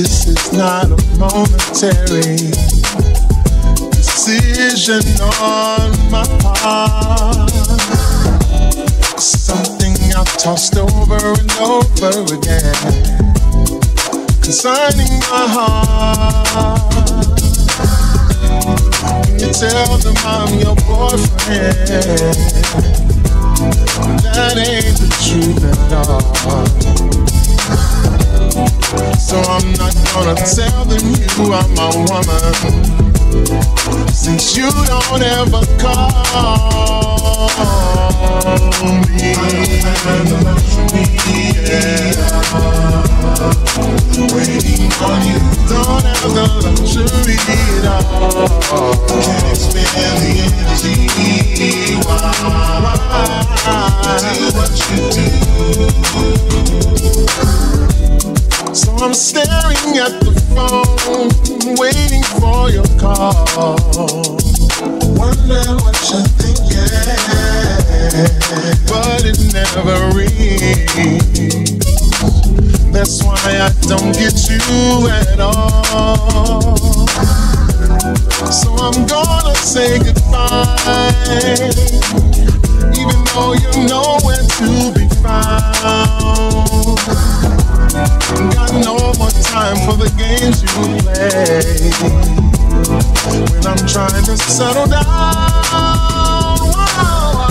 This is not a momentary decision on my part. Something I've tossed over and over again concerning my heart. When you tell them I'm your boyfriend, that ain't the truth at all. So I'm not gonna tell them you are my woman. Since you don't ever call me, yeah. waiting on you, don't have the luxury at all. Can't expend the energy. Why? Do what you do. I'm staring at the phone, waiting for your call. Wonder what you're thinking, but it never rings. That's why I don't get you at all. So I'm gonna say goodbye even though you're nowhere to be found. Got no more time for the games you play. When I'm trying to settle down.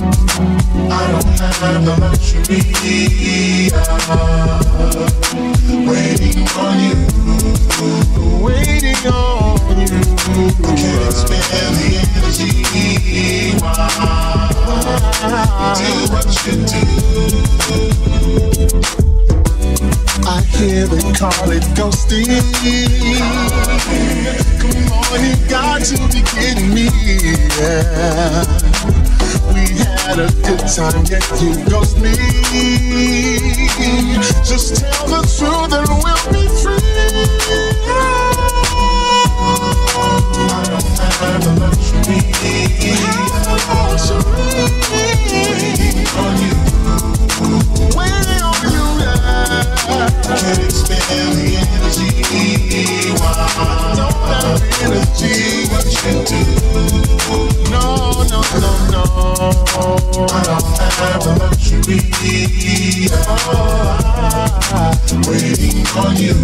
I don't have the luxury of waiting on you. Waiting on you. I can't expend the energy. Why? Do what you do. I hear they call it ghosting. Come on, you got to be kidding me. Yeah. We had a good time, yet you ghost me. Just tell the truth and we'll be free. I don't have the luxury. can the energy. Energy what you do. No, no, no, no. I don't have the luxury of waiting on you.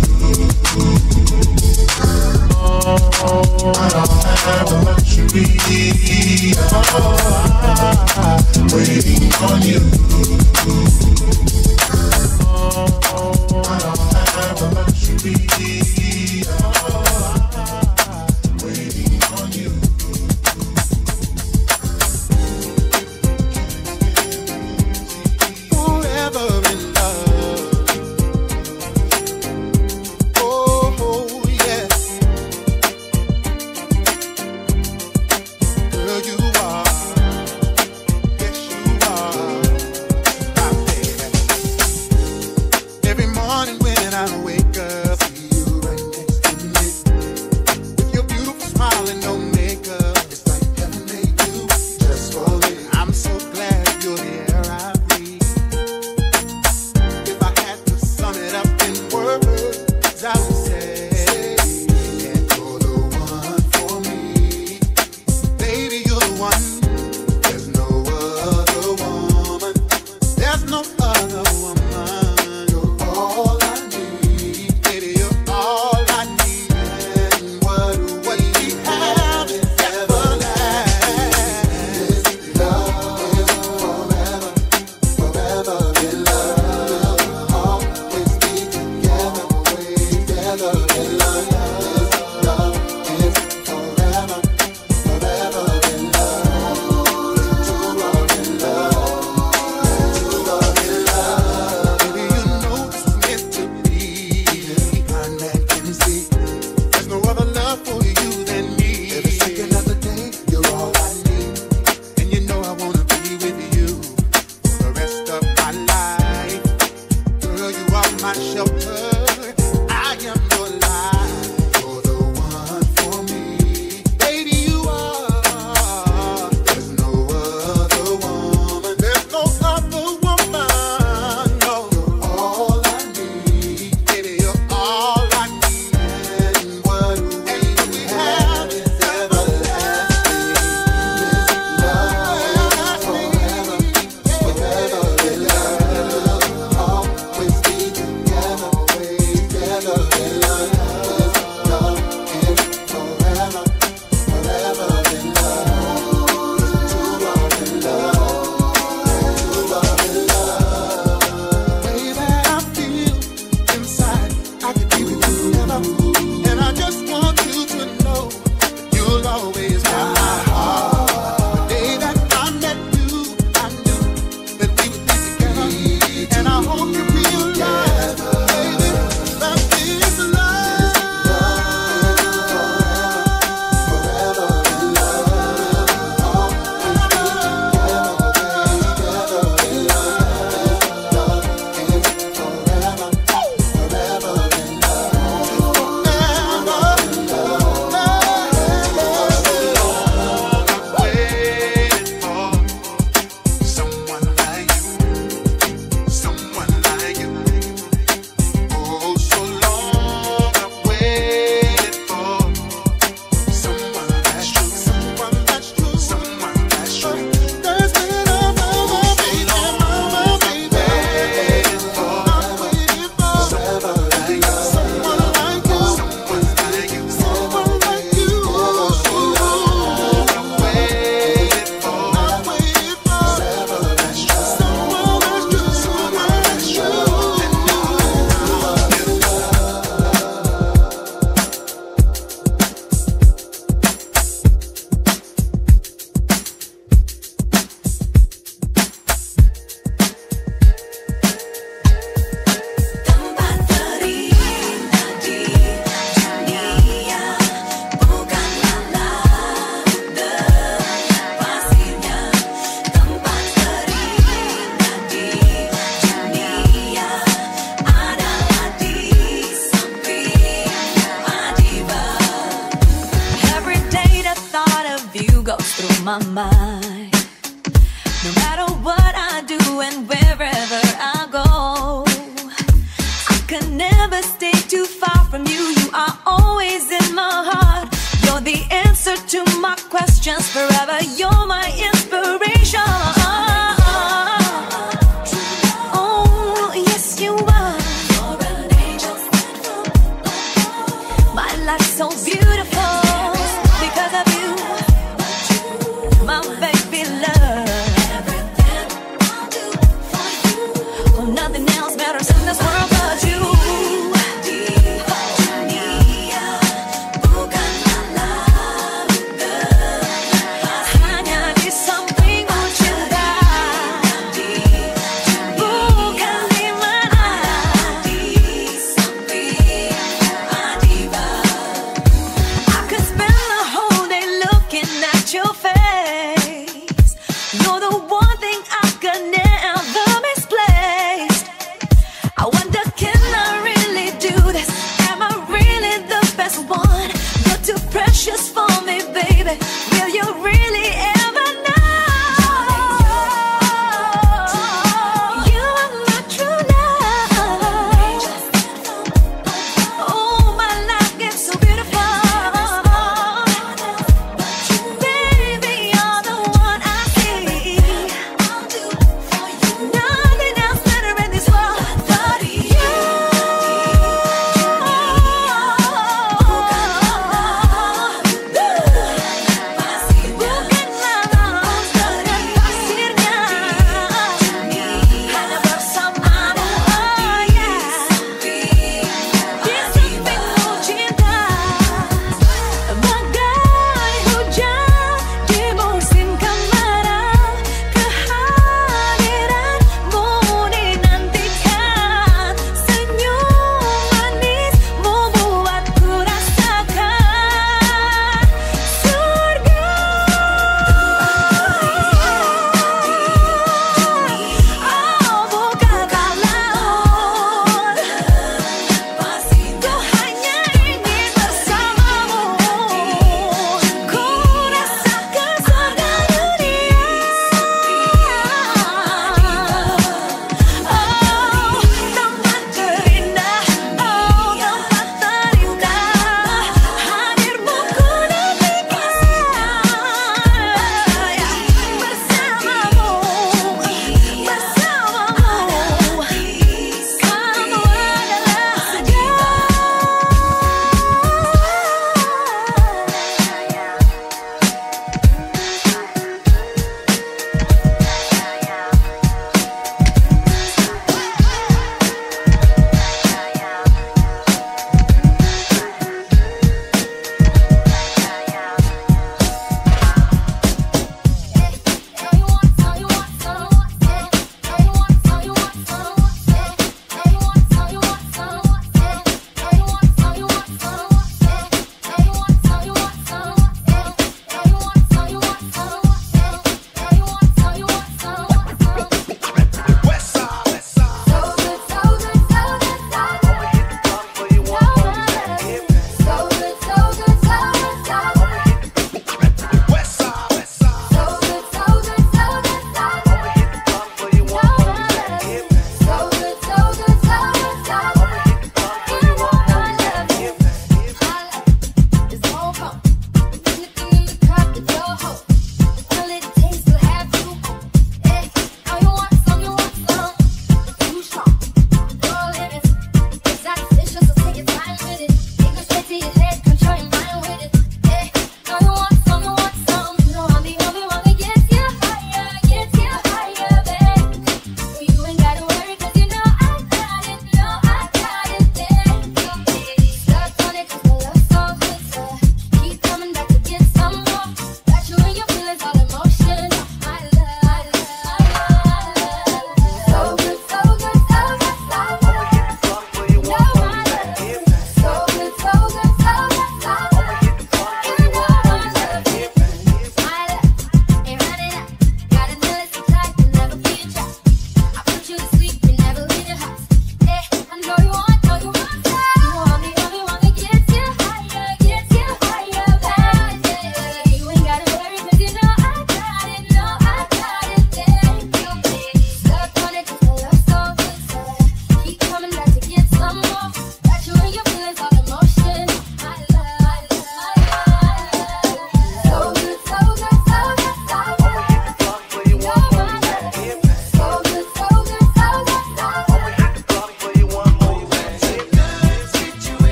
I don't have the luxury of waiting on you. I don't have a luxury. Oh. Hanya so sampingmu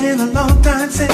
been a long time since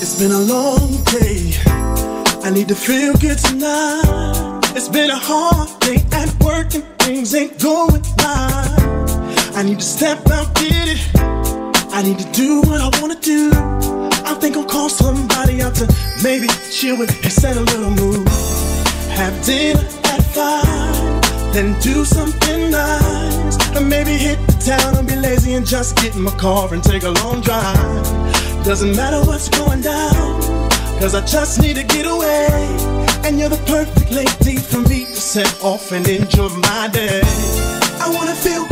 It's been a long day. I need to feel good tonight. It's been a hard day at work and things ain't going right. I need to step out, get it. I need to do what I wanna do. I think I'll call somebody out to maybe chill with and set a little mood. Have dinner at five. Then do something nice. Or maybe hit the town and be lazy and just get in my car and take a long drive. Doesn't matter what's going down, cause I just need to get away. And you're the perfect lady for me to set off and enjoy my day. I wanna feel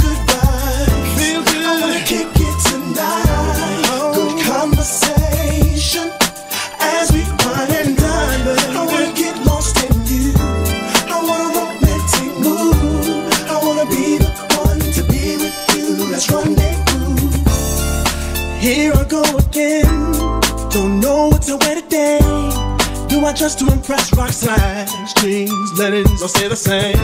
I just to impress rock stars, jeans, linens, I'll say the same.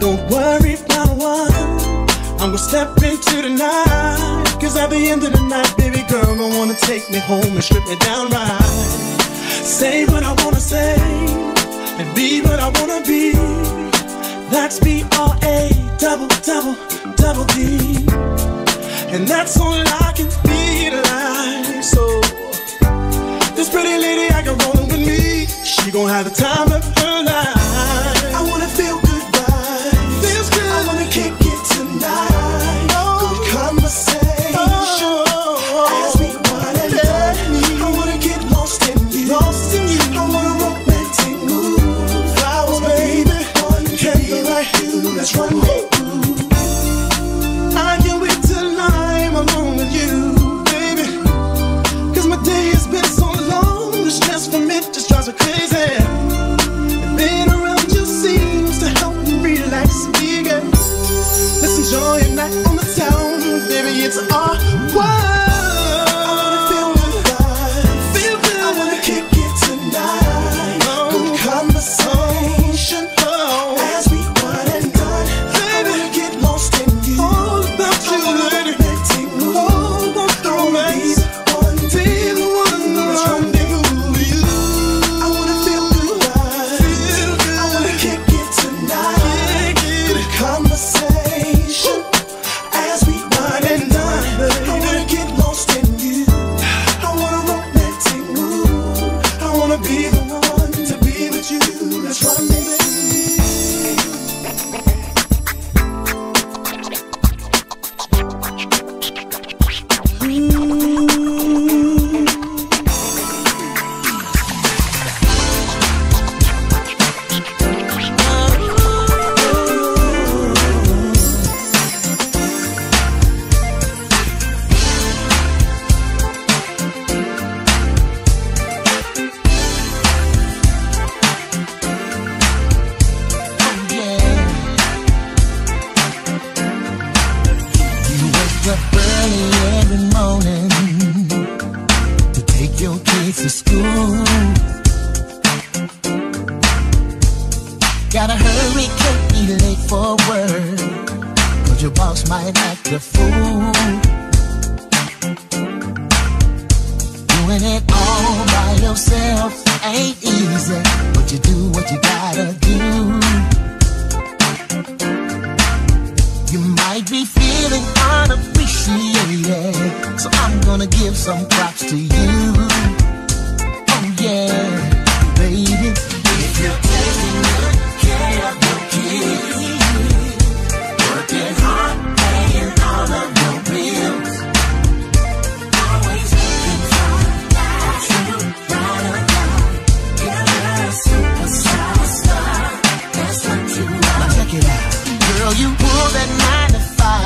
Don't worry, if I'm gonna step into the night. Cause at the end of the night, baby girl, I wanna take me home and strip me down right. Say what I wanna say, and be what I wanna be. That's B R A double, double, double D. And that's all I can be like. So, this pretty lady I can roll. She gon' have the time of her life.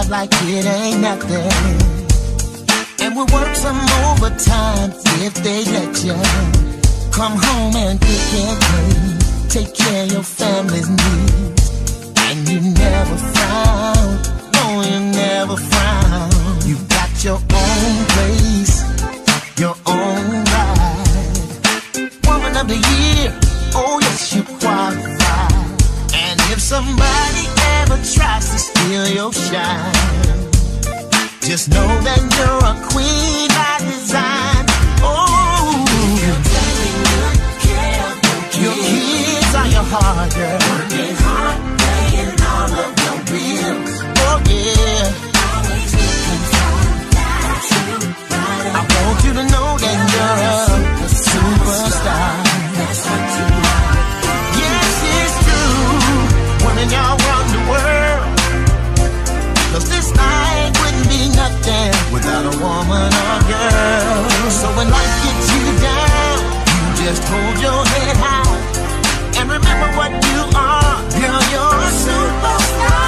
Like it ain't nothing. And we'll work some overtime if they let you. Come home and cook and clean. Take care of your family's needs. And you never frown. No, you never frown. You got your own place, your own ride. Woman of the year, oh yes, you qualify. And if somebody tries to steal your shine, just know that you're a queen by design. Oh, you're your kids. Are your heart, girl. Working hard, paying all of your bills. Oh yeah. I want you to know that you're a superstar. That's what you are. Yes, it's true. Women, y'all. Cause this night wouldn't be nothing without a woman or girl. So when life gets you down, you just hold your head high. And remember what you are. Girl, you're a superstar.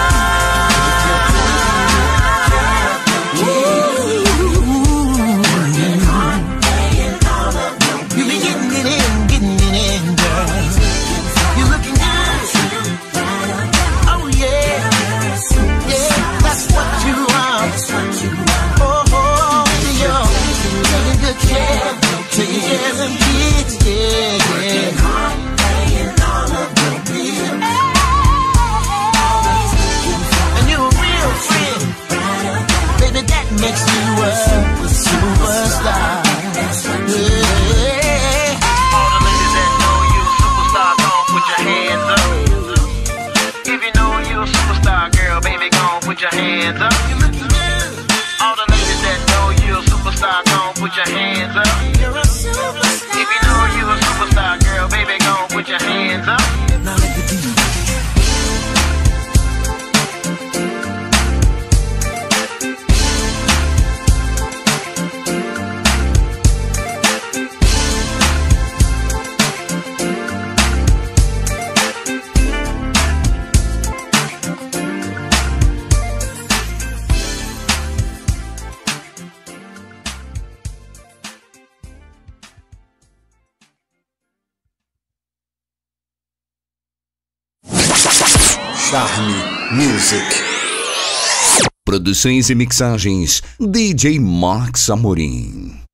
Produções e mixagens DJ Max Amorim.